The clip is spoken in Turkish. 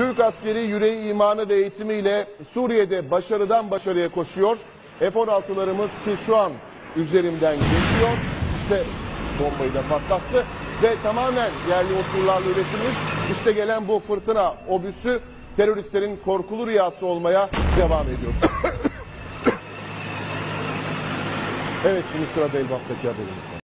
Türk askeri yüreği, imanı ve eğitimiyle Suriye'de başarıdan başarıya koşuyor. F-16'larımız ki şu an üzerimden geçiyor. İşte bombayı da patlattı ve tamamen yerli unsurlarla üretilmiş. İşte gelen bu fırtına obüsü teröristlerin korkulu rüyası olmaya devam ediyor. evet şimdi sırada Elbap'taki haberimiz.